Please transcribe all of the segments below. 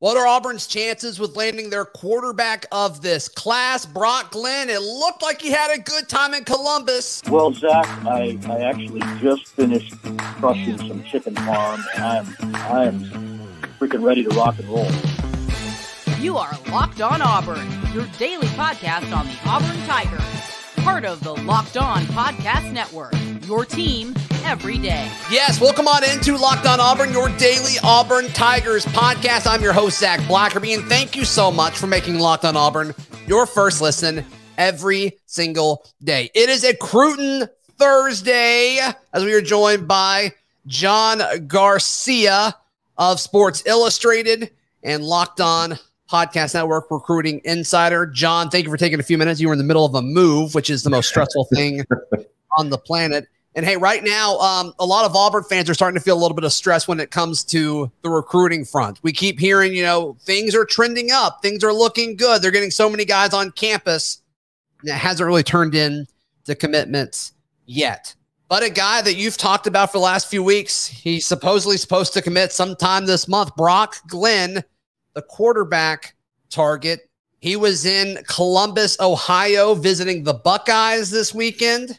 What are Auburn's chances with landing their quarterback of this class, Brock Glenn? It looked like he had a good time in Columbus. Well, Zac, I, I actually just finished crushing some chicken farm, and I'm I'm freaking ready to rock and roll. You are Locked On Auburn, your daily podcast on the Auburn Tigers, part of the Locked On Podcast Network. Your team every day. Yes, welcome on into Locked On Auburn, your daily Auburn Tigers podcast. I'm your host, Zac Blackerby, and thank you so much for making Locked On Auburn your first listen every single day. It is a Cruton Thursday as we are joined by John Garcia of Sports Illustrated and Locked On Podcast Network Recruiting Insider. John, thank you for taking a few minutes. You were in the middle of a move, which is the most stressful thing on the planet. And hey, right now, um, a lot of Auburn fans are starting to feel a little bit of stress when it comes to the recruiting front. We keep hearing, you know, things are trending up, things are looking good. They're getting so many guys on campus. It hasn't really turned in to commitments yet. But a guy that you've talked about for the last few weeks, he's supposedly supposed to commit sometime this month. Brock Glenn, the quarterback target. He was in Columbus, Ohio, visiting the Buckeyes this weekend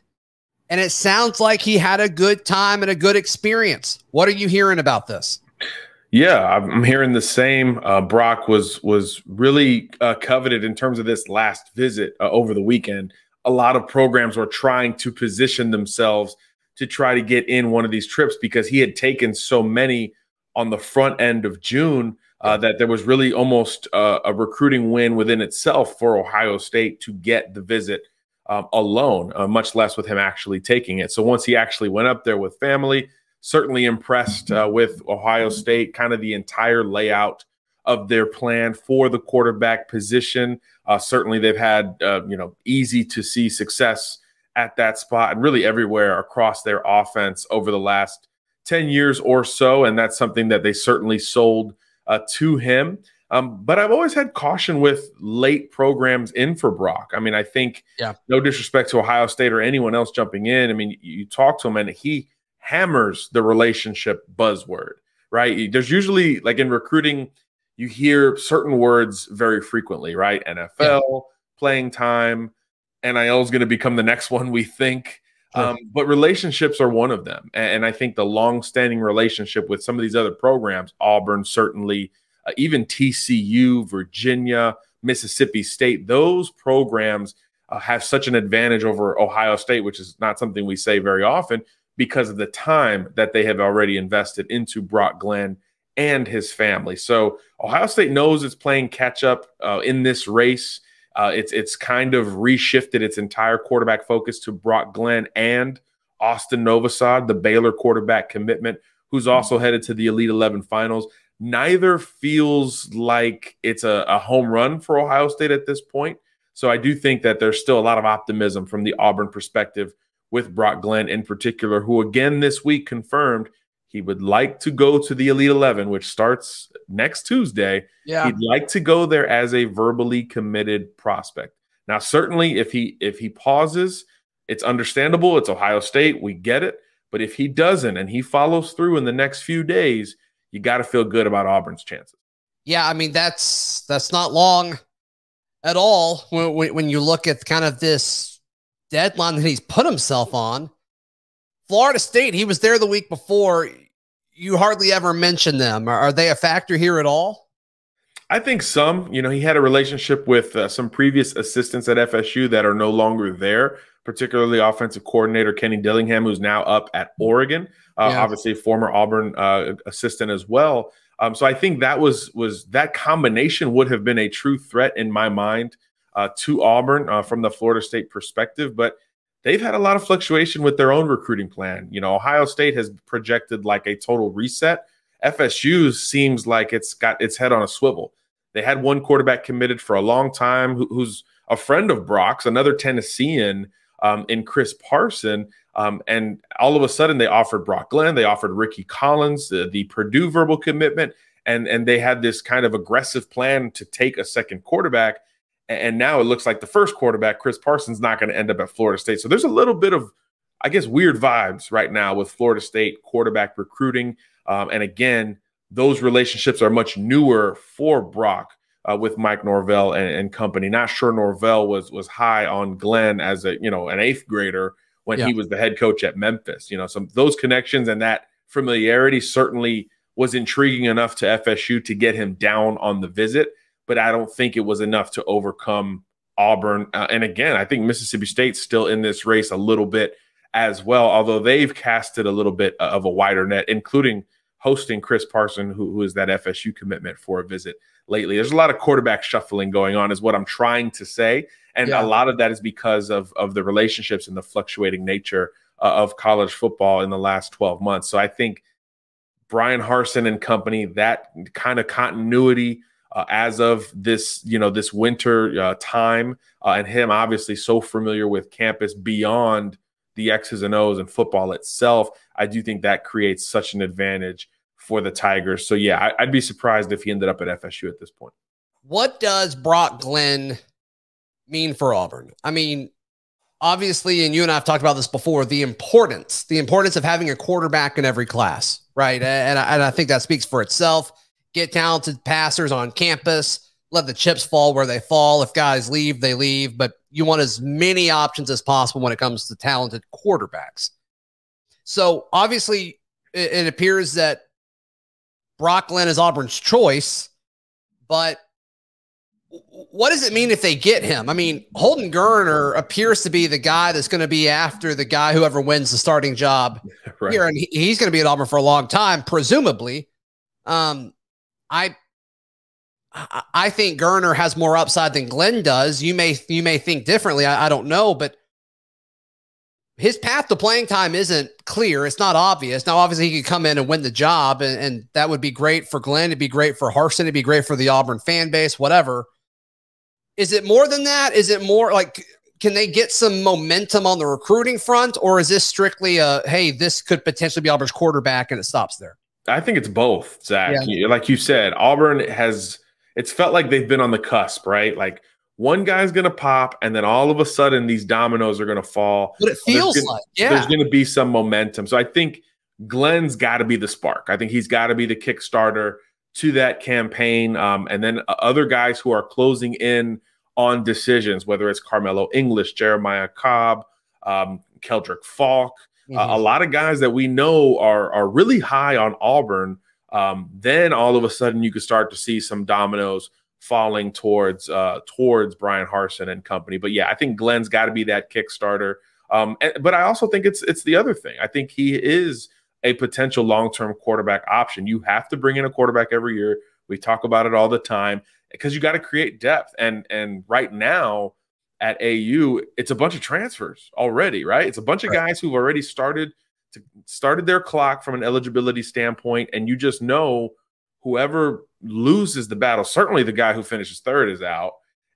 and it sounds like he had a good time and a good experience. What are you hearing about this? Yeah, I'm hearing the same. Uh, Brock was was really uh, coveted in terms of this last visit uh, over the weekend. A lot of programs were trying to position themselves to try to get in one of these trips because he had taken so many on the front end of June uh, that there was really almost uh, a recruiting win within itself for Ohio State to get the visit um, alone, uh, much less with him actually taking it. So once he actually went up there with family, certainly impressed uh, with Ohio State, kind of the entire layout of their plan for the quarterback position. Uh, certainly, they've had uh, you know easy to see success at that spot and really everywhere across their offense over the last 10 years or so. And that's something that they certainly sold uh, to him. Um, but I've always had caution with late programs in for Brock. I mean, I think, yeah. no disrespect to Ohio State or anyone else jumping in. I mean, you talk to him and he hammers the relationship buzzword, right? There's usually, like in recruiting, you hear certain words very frequently, right? NFL, yeah. playing time, NIL is going to become the next one we think. Um, but relationships are one of them. And, I think the long standing relationship with some of these other programs, Auburn certainly uh, even TCU, Virginia, Mississippi State, those programs uh, have such an advantage over Ohio State, which is not something we say very often because of the time that they have already invested into Brock Glenn and his family. So Ohio State knows it's playing catch up uh, in this race. Uh, it's it's kind of reshifted its entire quarterback focus to Brock Glenn and Austin Novosad, the Baylor quarterback commitment, who's also headed to the Elite Eleven finals neither feels like it's a, a, home run for Ohio State at this point. So I do think that there's still a lot of optimism from the Auburn perspective with Brock Glenn in particular, who again this week confirmed he would like to go to the Elite 11, which starts next Tuesday. Yeah. He'd like to go there as a verbally committed prospect. Now, certainly if he if he pauses, it's understandable. It's Ohio State. We get it. But if he doesn't and he follows through in the next few days, you got to feel good about Auburn's chances. Yeah, I mean that's that's not long at all when, when you look at kind of this deadline that he's put himself on. Florida State, he was there the week before. You hardly ever mention them. Are, they a factor here at all? I think some. You know, he had a relationship with uh, some previous assistants at FSU that are no longer there, particularly offensive coordinator Kenny Dillingham, who's now up at Oregon uh, yeah. obviously former Auburn uh, assistant as well. Um, so I think that was was that combination would have been a true threat in my mind uh, to Auburn uh, from the Florida State perspective, but they've had a lot of fluctuation with their own recruiting plan. You know, Ohio State has projected like a total reset. FSU seems like it's got its head on a swivel. They had one quarterback committed for a long time who, who's a friend of Brock's, another Tennessean um, in Chris Parson. Um, and all of a sudden, they offered Brock Glenn, they offered Ricky Collins, the, the Purdue verbal commitment, and and they had this kind of aggressive plan to take a second quarterback. And now it looks like the first quarterback, Chris Parsons, not going to end up at Florida State. So there's a little bit of, I guess, weird vibes right now with Florida State quarterback recruiting. Um, and again, those relationships are much newer for Brock uh, with Mike Norvell and, and, company. Not sure Norvell was was high on Glenn as a you know an eighth grader when yeah. he was the head coach at Memphis. You know, some those connections and that familiarity certainly was intriguing enough to FSU to get him down on the visit, but I don't think it was enough to overcome Auburn. Uh, and again, I think Mississippi State's still in this race a little bit as well, although they've casted a little bit of a wider net, including hosting Chris Parson, who, who is that FSU commitment for a visit lately. There's a lot of quarterback shuffling going on, is what I'm trying to say. And yeah. a lot of that is because of, of the relationships and the fluctuating nature uh, of college football in the last 12 months. So I think Bryan Harsin and company, that kind of continuity uh, as of this, you know, this winter uh, time, uh, and him obviously so familiar with campus beyond the X's and O's and football itself, I do think that creates such an advantage for the Tigers. So yeah, I, would be surprised if he ended up at FSU at this point. What does Brock Glenn mean for Auburn? I mean, obviously, and you and I have talked about this before, the importance, the importance of having a quarterback in every class, right? And, and I think that speaks for itself. Get talented passers on campus let the chips fall where they fall. If guys leave, they leave, but you want as many options as possible when it comes to talented quarterbacks. So obviously, it, it appears that Brock Glenn is Auburn's choice, but what does it mean if they get him? I mean, Holden Geriner appears to be the guy that's going to be after the guy whoever wins the starting job right. here, and he, he's going to be at Auburn for a long time, presumably. Um, I I think Geriner has more upside than Glenn does. You may you may think differently. I, I, don't know, but his path to playing time isn't clear. It's not obvious. Now, obviously, he could come in and win the job, and, and that would be great for Glenn. It'd be great for Harsin. It'd be great for the Auburn fan base. Whatever. Is it more than that? Is it more like can they get some momentum on the recruiting front, or is this strictly a hey, this could potentially be Auburn's quarterback, and it stops there? I think it's both, Zac. Yeah. Like you said, Auburn has it's felt like they've been on the cusp, right? Like one guy's going to pop, and then all of a sudden these dominoes are going to fall. But it feels gonna, like, yeah, there's going to be some momentum. So I think Glenn's got to be the spark. I think he's got to be the Kickstarter to that campaign. Um, and then other guys who are closing in on decisions, whether it's Carmelo English, Jeremiah Cobb, um, Keldric Faulk, mm-hmm. uh, a lot of guys that we know are are really high on Auburn um, then all of a sudden you could start to see some dominoes falling towards uh, towards Bryan Harsin and company. But yeah, I think Glenn's got to be that Kickstarter. Um, and, but I also think it's it's the other thing. I think he is a potential long term quarterback option. You have to bring in a quarterback every year. We talk about it all the time because you got to create depth. And and right now at AU, it's a bunch of transfers already. Right, it's a bunch of guys who've already started to started their clock from an eligibility standpoint, and you just know whoever loses the battle, certainly the guy who finishes third is out.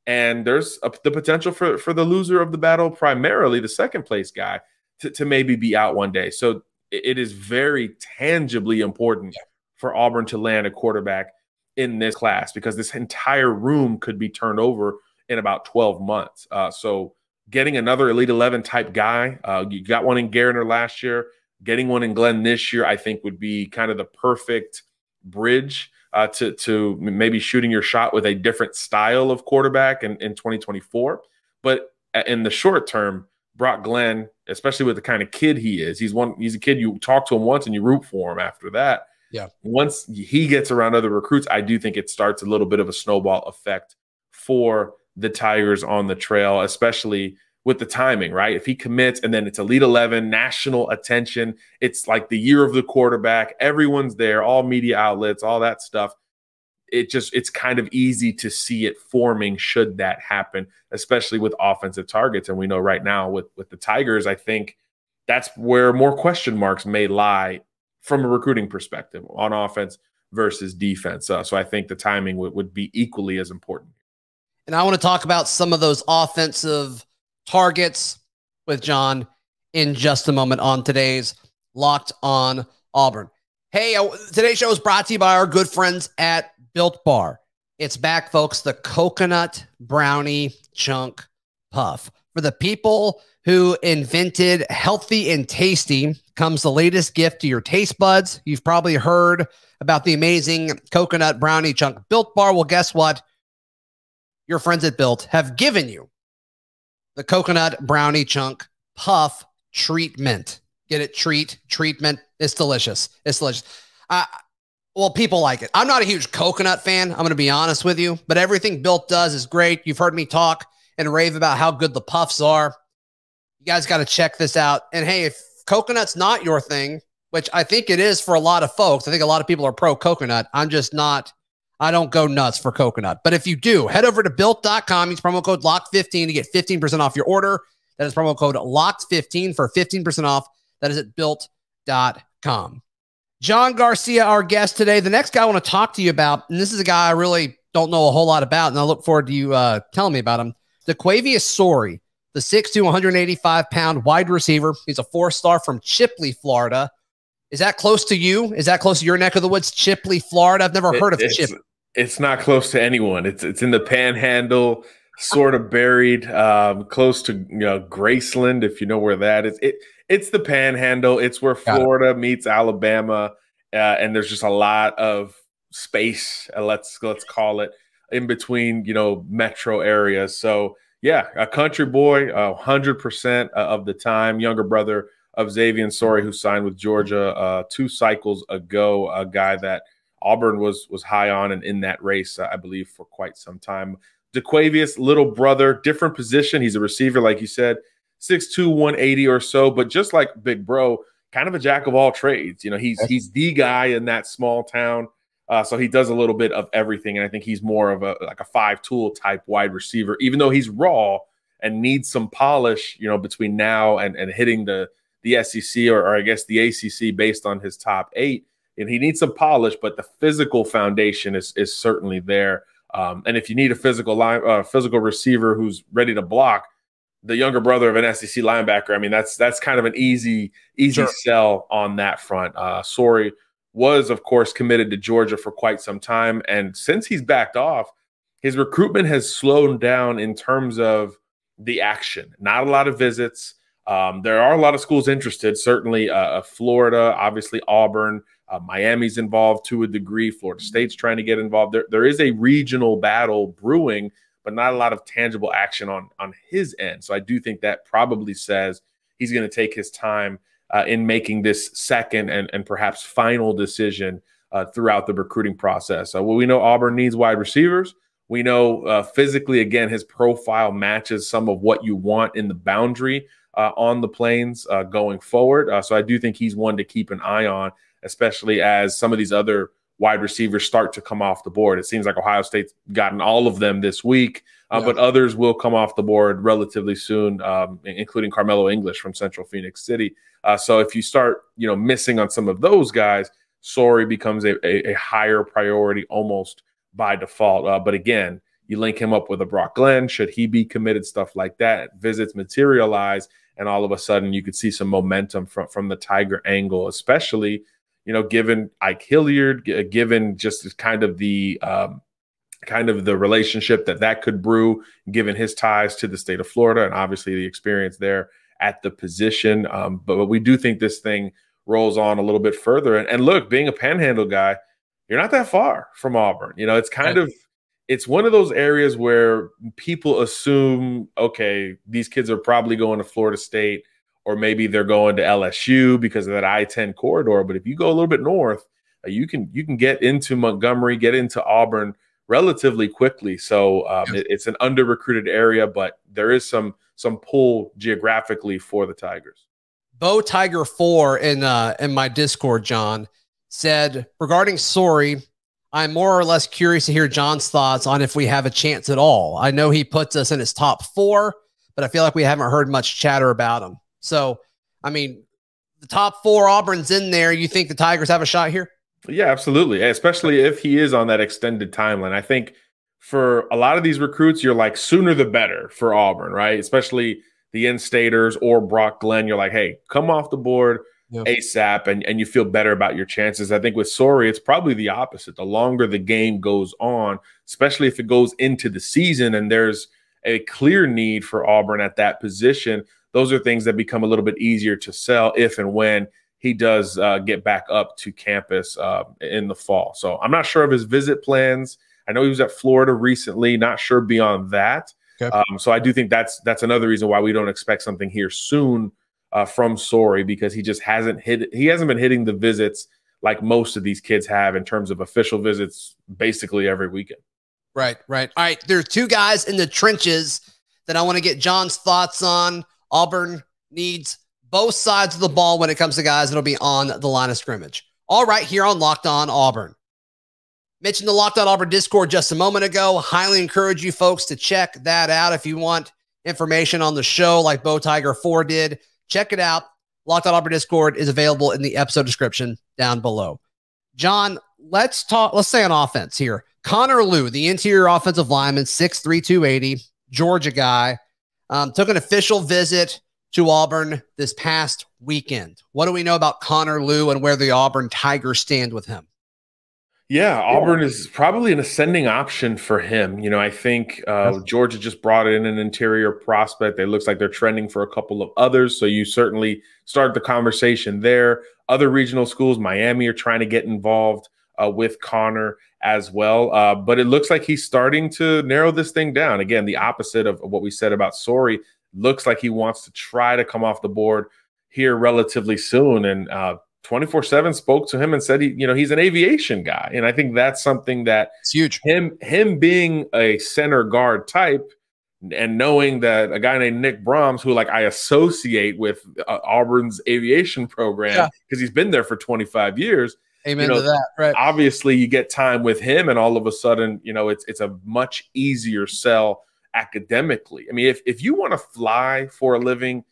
And there's a, the potential for, for the loser of the battle, primarily the second place guy, to, to maybe be out one day. So it, it is very tangibly important for Auburn to land a quarterback in this class because this entire room could be turned over in about 12 months. Uh, so getting another Elite 11 type guy, uh, you got one in Geriner last year. Getting one in Glenn this year, I think, would be kind of the perfect bridge uh, to to maybe shooting your shot with a different style of quarterback in, in 2024. But in the short term, Brock Glenn, especially with the kind of kid he is, he's one. He's a kid you talk to him once and you root for him after that. Yeah. Once he gets around other recruits, I do think it starts a little bit of a snowball effect for the Tigers on the trail, especially with the timing, right? If he commits and then it's Elite 11, national attention, it's like the year of the quarterback, everyone's there, all media outlets, all that stuff. It just, it's kind of easy to see it forming should that happen, especially with offensive targets. And we know right now with, with the Tigers, I think that's where more question marks may lie from a recruiting perspective on offense versus defense. Uh, so I think the timing would, would be equally as important. And I want to talk about some of those offensive targets with John in just a moment on today's Locked on Auburn. Hey, today's show is brought to you by our good friends at Built Bar. It's back, folks, the coconut brownie chunk puff. For the people who invented healthy and tasty comes the latest gift to your taste buds. You've probably heard about the amazing coconut brownie chunk built bar. Well, guess what? Your friends at Built have given you the coconut brownie chunk puff treatment. Get it? Treat, treatment. It's delicious. It's delicious. Uh, well, people like it. I'm not a huge coconut fan. I'm going to be honest with you, but everything Built does is great. You've heard me talk and rave about how good the puffs are. You guys got to check this out. And hey, if coconut's not your thing, which I think it is for a lot of folks, I think a lot of people are pro coconut. I'm just not. I don't go nuts for coconut. But if you do, head over to built.com, use promo code LOCK15 to get 15% off your order. That is promo code LOCKed15 for 15% off. That is at built.com. John Garcia, our guest today. The next guy I want to talk to you about, and this is a guy I really don't know a whole lot about, and I look forward to you uh, telling me about him. Daquayvious Sorey, the 6'2", 185 pound wide receiver. He's a four star from Chipley, Florida. Is that close to you? Is that close to your neck of the woods, Chipley, Florida? I've never heard of it's, Chip. It's not close to anyone. It's it's in the Panhandle, sort of buried, um, close to you know Graceland, if you know where that is. It it's the Panhandle. It's where Florida it. meets Alabama, uh, and there's just a lot of space. Uh, let's let's call it in between, you know, metro areas. So yeah, a country boy, hundred uh, percent of the time. Younger brother of Xavian Sorey, who signed with Georgia uh, two cycles ago. A guy that Auburn was was high on and in that race, I believe, for quite some time. Daquayvious, little brother, different position. He's a receiver, like you said. 6'2, 180 or so, but just like Big Bro, kind of a jack of all trades. You know, he's he's the guy in that small town. Uh, so he does a little bit of everything. And I think he's more of a like a five tool type wide receiver, even though he's raw and needs some polish, you know, between now and, and hitting the the SEC or, or I guess the ACC based on his top eight. And he needs some polish, but the physical foundation is is certainly there. Um, and if you need a physical line, uh, physical receiver who's ready to block, the younger brother of an SEC linebacker. I mean, that's that's kind of an easy easy sure. sell on that front. Uh, Sorey was, of course, committed to Georgia for quite some time, and since he's backed off, his recruitment has slowed down in terms of the action. Not a lot of visits. Um, there are a lot of schools interested. Certainly, uh, uh Florida, obviously Auburn, uh, Miami's involved to a degree. Florida State's trying to get involved. There, there is a regional battle brewing but not a lot of tangible action on on his end. So I do think that probably says he's going to take his time uh, in making this second and and perhaps final decision uh, throughout the recruiting process. Uh, well, we know Auburn needs wide receivers. We know uh, physically, again, his profile matches some of what you want in the boundary on the planes uh, going forward. so I do think he's one to keep an eye on, especially as some of these other wide receivers start to come off the board. It seems like Ohio State's gotten all of them this week, uh, yeah. but others will come off the board relatively soon, um, including Carmelo English from Central Phoenix City. Uh, so if you start, you know, missing on some of those guys, Sorey becomes a, a, a higher priority almost by default. Uh, but again, you link him up with a Brock Glenn, should he be committed, stuff like that. Visits materialize, and all of a sudden you could see some momentum from from the Tiger angle, especially you know, given Ike Hilliard, given just kind of the um, kind of the relationship that that could brew, given his ties to the state of Florida and obviously the experience there at the position. Um, but, but we do think this thing rolls on a little bit further. And, and look, being a panhandle guy, you're not that far from Auburn. You know, it's kind of it's one of those areas where people assume, okay, these kids are probably going to Florida State or maybe they're going to LSU because of that I-10 corridor. But if you go a little bit north, uh, you can you can get into Montgomery, get into Auburn relatively quickly. So um, it, it's an under recruited area, but there is some some pull geographically for the Tigers. Bo Tiger Four in uh, in my Discord, John said regarding Sorey. I'm more or less curious to hear John's thoughts on if we have a chance at all. I know he puts us in his top four, but I feel like we haven't heard much chatter about him. So, I mean, the top four Auburn's in there. You think the Tigers have a shot here? Yeah, absolutely. Especially if he is on that extended timeline. I think for a lot of these recruits, you're like sooner the better for Auburn, right? Especially the in-staters or Brock Glenn. You're like, hey, come off the board yep. ASAP and, and you feel better about your chances. I think with Sorey, it's probably the opposite. The longer the game goes on, especially if it goes into the season and there's a clear need for Auburn at that position, those are things that become a little bit easier to sell if and when he does uh, get back up to campus uh, in the fall. So I'm not sure of his visit plans. I know he was at Florida recently. Not sure beyond that. Okay. Um, so I do think that's that's another reason why we don't expect something here soon uh, from Sorey because he just hasn't hit he hasn't been hitting the visits like most of these kids have in terms of official visits basically every weekend. Right, right. All right. There's two guys in the trenches that I want to get John's thoughts on. Auburn needs both sides of the ball when it comes to guys that'll be on the line of scrimmage. All right, here on Locked On Auburn. Mentioned the Locked On Auburn Discord just a moment ago. Highly encourage you folks to check that out if you want information on the show like Bow Tiger 4 did. Check it out. Locked On Auburn Discord is available in the episode description down below. John, let's talk. Let's stay on offense here. Connor Lew, the interior offensive lineman, 6'3, 280, Georgia guy, um, took an official visit to Auburn this past weekend. What do we know about Connor Lew and where the Auburn Tigers stand with him? Yeah, Auburn is probably an ascending option for him. You know, I think uh, Georgia just brought in an interior prospect. It looks like they're trending for a couple of others. So you certainly start the conversation there. Other regional schools, Miami, are trying to get involved uh, with Connor as well. Uh, but it looks like he's starting to narrow this thing down. Again, the opposite of what we said about Sorey. Looks like he wants to try to come off the board here relatively soon. And uh, 24 7 spoke to him and said he you know he's an aviation guy. And i think that's something that it's huge. him him being a center guard type and knowing that a guy named nick brahms who like i associate with uh, auburn's aviation program because yeah. he's been there for 25 years amen you know, to that right. obviously you get time with him and all of a sudden you know it's it's a much easier sell academically. I mean if, if you want to fly for a living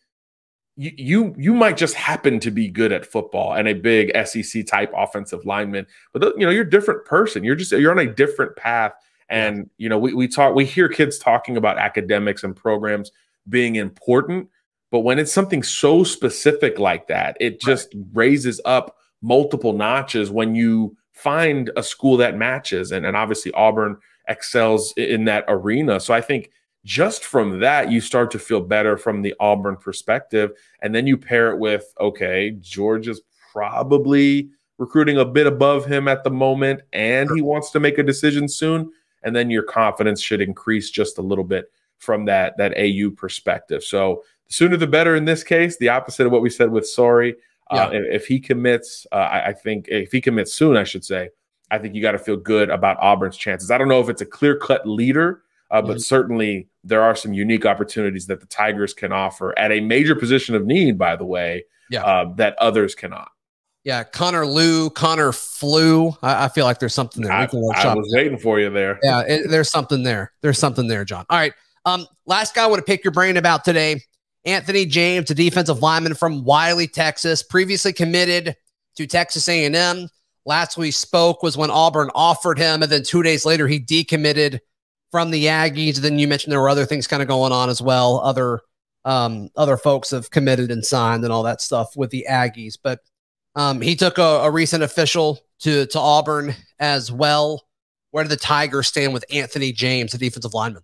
you, you you might just happen to be good at football and a big SEC type offensive lineman, but you know you're a different person. You're just you're on a different path, and you know we we talk we hear kids talking about academics and programs being important, but when it's something so specific like that, it just right. raises up multiple notches when you find a school that matches, and and obviously Auburn excels in that arena. So I think just from that, you start to feel better from the Auburn perspective. And then you pair it with, okay, Georgia's probably recruiting a bit above him at the moment, and he wants to make a decision soon. And then your confidence should increase just a little bit from that, that AU perspective. So the sooner the better in this case, the opposite of what we said with Sorey. Uh, yeah. Uh, if, if, he commits, uh, I, I think if he commits soon, I should say, I think you got to feel good about Auburn's chances. I don't know if it's a clear cut leader uh, but mm-hmm. certainly there are some unique opportunities that the Tigers can offer at a major position of need, by the way, yeah. uh, that others cannot. Yeah, Connor Lew, Connor flew. I, I feel like there's something there. I, I was waiting for you there. Yeah, it, there's something there. There's something there, John. All right. Um, last guy I want to pick your brain about today. Anthony James, a defensive lineman from Wylie, Texas, previously committed to Texas A&M. Last we spoke was when Auburn offered him, and then two days later he decommitted from the Aggies. Then you mentioned there were other things kind of going on as well. Other um, other folks have committed and signed and all that stuff with the Aggies. But um, he took a, a, recent official to to Auburn as well. Where do the Tigers stand with Anthony James, the defensive lineman?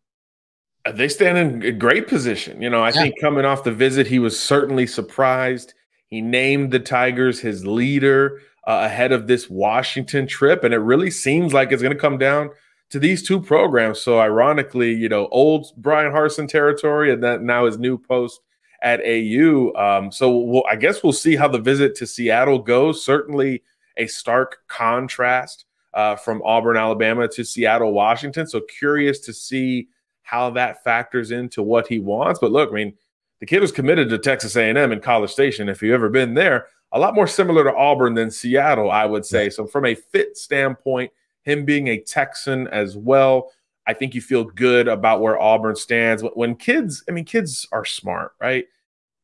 Uh, they stand in a great position. You know, I yeah. think coming off the visit, he was certainly surprised. He named the Tigers his leader uh, ahead of this Washington trip, and it really seems like it's going to come down to these two programs. So ironically, you know, old Bryan Harsin territory and that now his new post at AU. Um, so we'll, I guess we'll see how the visit to Seattle goes. Certainly a stark contrast uh, from Auburn, Alabama to Seattle, Washington. So curious to see how that factors into what he wants. But look, I mean, the kid was committed to Texas A&M in College Station. If you've ever been there, a lot more similar to Auburn than Seattle, I would say. So from a fit standpoint, him being a Texan as well. I think you feel good about where Auburn stands. When kids, I mean, kids are smart, right?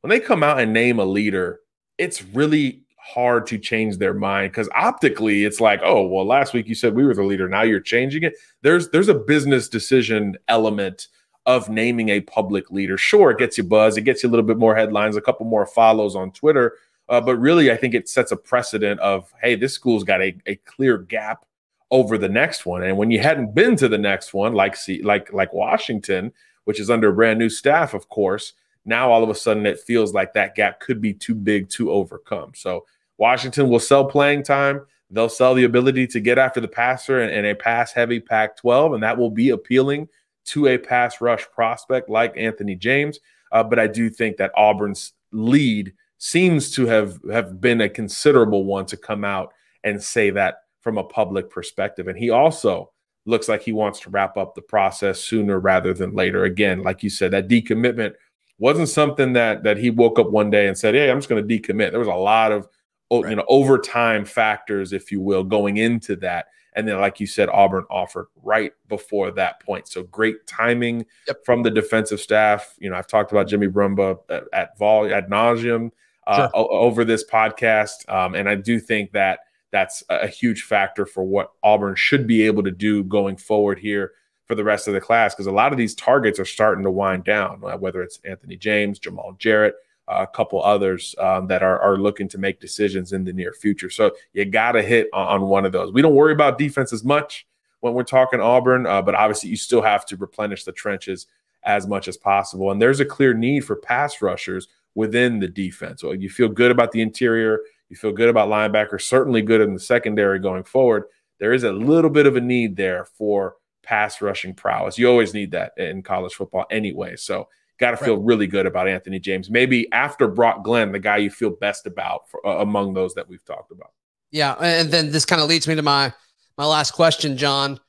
When they come out and name a leader, it's really hard to change their mind because optically it's like, oh, well, last week you said we were the leader. Now you're changing it. There's there's a business decision element of naming a public leader. Sure, it gets you buzz, it gets you a little bit more headlines, a couple more follows on Twitter. Uh, but really, I think it sets a precedent of, hey, this school's got a, a clear gap over the next one. And when you hadn't been to the next one, like see, like like Washington, which is under a brand new staff, of course, Now all of a sudden it feels like that gap could be too big to overcome. So Washington will sell playing time. They'll sell the ability to get after the passer in a pass heavy Pac 12, and that will be appealing to a pass rush prospect like Anthony James. Uh, but I do think that Auburn's lead seems to have, have been a considerable one to come out and say that from a public perspective. And he also looks like he wants to wrap up the process sooner rather than later. Again, like you said, that decommitment wasn't something that that he woke up one day and said, "Hey, I'm just going to decommit." There was a lot of right. you know overtime factors, if you will, going into that. And then, like you said, Auburn offered right before that point. So great timing yep. from the defensive staff. You know, I've talked about Jimmy Brumbaugh at, at vol ad nauseum uh, sure. over this podcast, um, and I do think that that's a huge factor for what Auburn should be able to do going forward here for the rest of the class because a lot of these targets are starting to wind down, uh, whether it's Anthony James, Jamal Jarrett, uh, a couple others um, that are, are looking to make decisions in the near future. So you got to hit on, on, one of those. We don't worry about defense as much when we're talking Auburn, uh, but obviously you still have to replenish the trenches as much as possible. And there's a clear need for pass rushers within the defense. So you feel good about the interior, you feel good about linebackers, certainly good in the secondary going forward. There is a little bit of a need there for pass rushing prowess. You always need that in college football anyway. So got to feel right. really good about Anthony James. Maybe after Brock Glenn, the guy you feel best about for, uh, among those that we've talked about. Yeah, and then this kind of leads me to my my last question, John.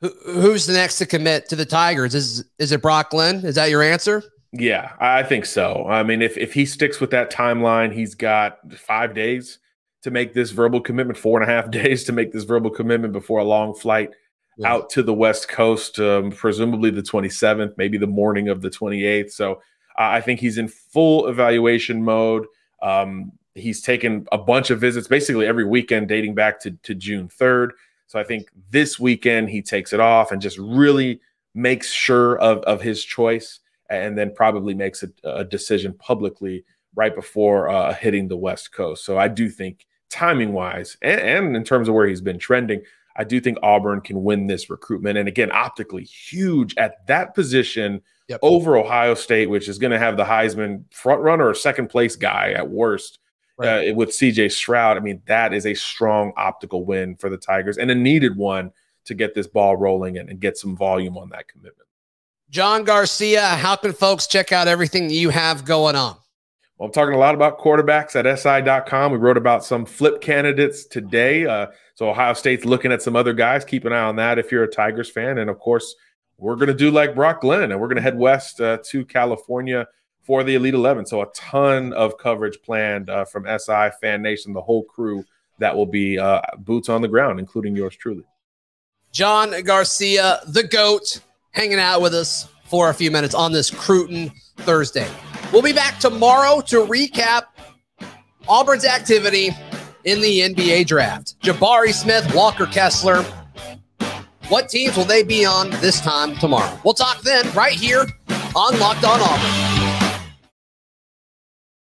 Who, who's the next to commit to the Tigers? Is is it Brock Glenn? Is that your answer? Yeah, I think so. I mean, if if he sticks with that timeline, he's got five days to make this verbal commitment, four and a half days to make this verbal commitment before a long flight yeah. out to the West Coast, um, presumably the 27th, maybe the morning of the 28th. So uh, I think he's in full evaluation mode. Um, he's taken a bunch of visits basically every weekend dating back to, to June 3rd. So I think this weekend he takes it off and just really makes sure of, of his choice and then probably makes a, a decision publicly right before uh, hitting the West Coast. So I do think timing wise and, and in terms of where he's been trending, I do think Auburn can win this recruitment. And again, optically huge at that position yep. over Ohio State, which is going to have the Heisman front runner or second place guy at worst. Right. Uh, with CJ Stroud, I mean, that is a strong optical win for the Tigers and a needed one to get this ball rolling and, and get some volume on that commitment. John Garcia, how can folks check out everything you have going on? Well, I'm talking a lot about quarterbacks at SI.com. We wrote about some flip candidates today. Uh, so Ohio State's looking at some other guys. Keep an eye on that if you're a Tigers fan. And of course, we're going to do like Brock Glenn, and we're going to head west uh, to California for the Elite 11. So a ton of coverage planned uh, from SI, Fan Nation, the whole crew that will be uh, boots on the ground, including yours truly. John Garcia, the GOAT, hanging out with us for a few minutes on this Cruton Thursday. We'll be back tomorrow to recap Auburn's activity in the NBA draft. Jabari Smith, Walker Kessler. What teams will they be on this time tomorrow? We'll talk then right here on Locked On Auburn.